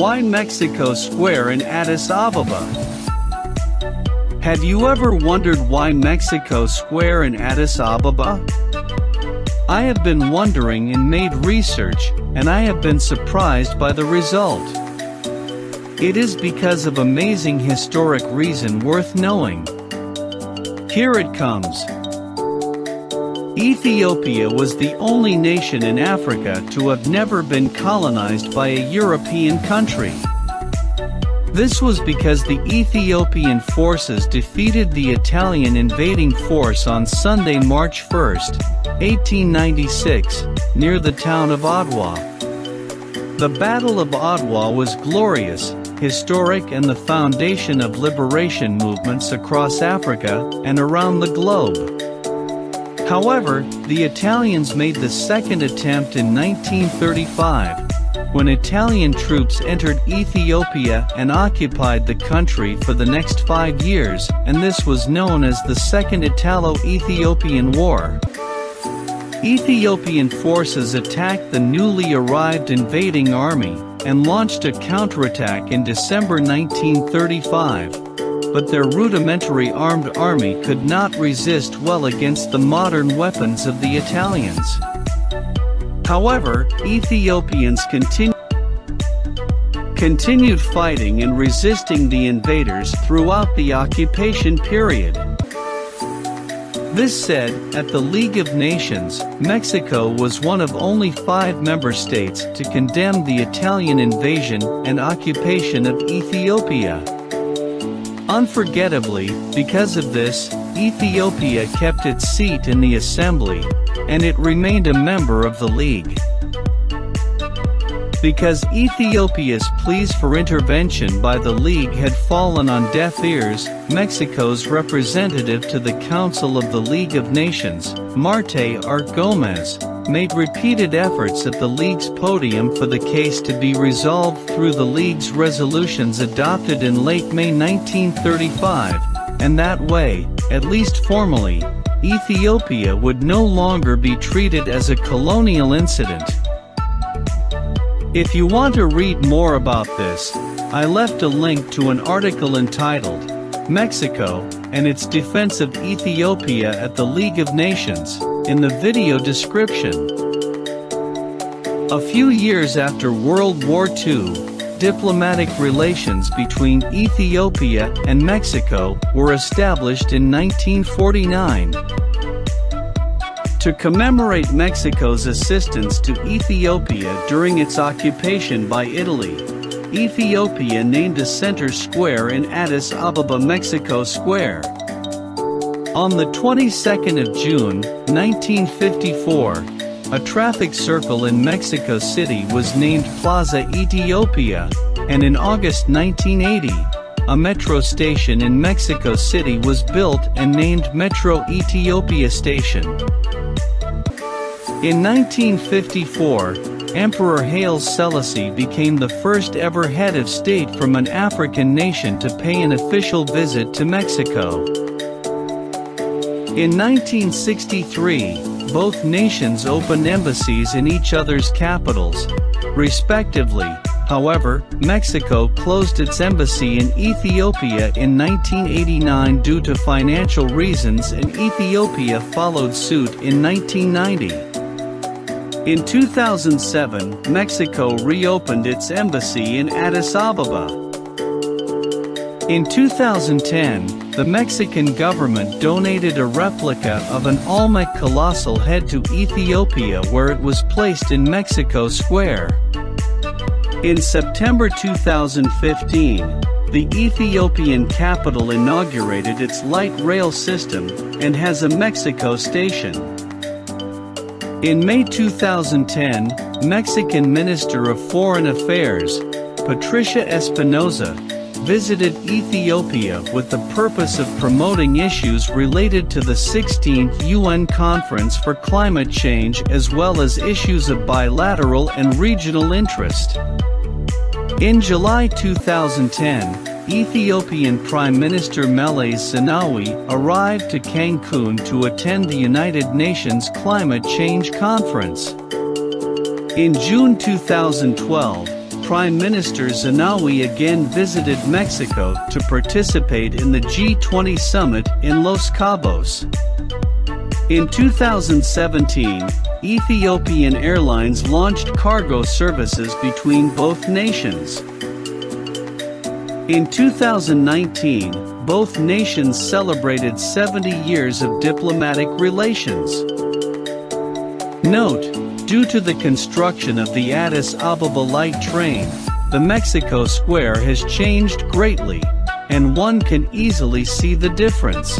Why Mexico Square in Addis Ababa? Have you ever wondered why Mexico Square in Addis Ababa? I have been wondering and made research, and I have been surprised by the result. It is because of amazing historic reason worth knowing. Here it comes. Ethiopia was the only nation in Africa to have never been colonized by a European country. This was because the Ethiopian forces defeated the Italian invading force on Sunday, March 1, 1896, near the town of Adwa. The Battle of Adwa was glorious, historic and the foundation of liberation movements across Africa and around the globe. However, the Italians made the second attempt in 1935, when Italian troops entered Ethiopia and occupied the country for the next five years, and this was known as the Second Italo-Ethiopian War. Ethiopian forces attacked the newly arrived invading army, and launched a counterattack in December 1935 but their rudimentary armed army could not resist well against the modern weapons of the Italians. However, Ethiopians continued continued fighting and resisting the invaders throughout the occupation period. This said, at the League of Nations, Mexico was one of only five member states to condemn the Italian invasion and occupation of Ethiopia. Unforgettably, because of this, Ethiopia kept its seat in the assembly, and it remained a member of the League. Because Ethiopia's pleas for intervention by the League had fallen on deaf ears, Mexico's representative to the Council of the League of Nations, Marte R. Gomez, made repeated efforts at the League's podium for the case to be resolved through the League's resolutions adopted in late May 1935, and that way, at least formally, Ethiopia would no longer be treated as a colonial incident. If you want to read more about this, I left a link to an article entitled, Mexico, and its defense of Ethiopia at the League of Nations, in the video description. A few years after World War II, diplomatic relations between Ethiopia and Mexico were established in 1949. To commemorate Mexico's assistance to Ethiopia during its occupation by Italy, Ethiopia named a center square in Addis Ababa Mexico Square. On the 22nd of June, 1954, a traffic circle in Mexico City was named Plaza Ethiopia, and in August 1980, a metro station in Mexico City was built and named Metro Ethiopia Station. In 1954, Emperor Haile Selassie became the first ever head of state from an African nation to pay an official visit to Mexico. In 1963, both nations opened embassies in each other's capitals, respectively. However, Mexico closed its embassy in Ethiopia in 1989 due to financial reasons and Ethiopia followed suit in 1990. In 2007, Mexico reopened its embassy in Addis Ababa. In 2010, the Mexican government donated a replica of an Olmec colossal head to Ethiopia where it was placed in Mexico Square. In September 2015, the Ethiopian capital inaugurated its light rail system and has a Mexico station. In May 2010, Mexican Minister of Foreign Affairs, Patricia Espinosa, visited Ethiopia with the purpose of promoting issues related to the 16th UN Conference for Climate Change as well as issues of bilateral and regional interest. In July 2010, Ethiopian Prime Minister Meles Zenawi arrived to Cancun to attend the United Nations Climate Change Conference. In June 2012, Prime Minister Zenawi again visited Mexico to participate in the G20 summit in Los Cabos. In 2017, Ethiopian Airlines launched cargo services between both nations. In 2019, both nations celebrated 70 years of diplomatic relations. Note, due to the construction of the Addis Ababa light train, the Mexico Square has changed greatly, and one can easily see the difference.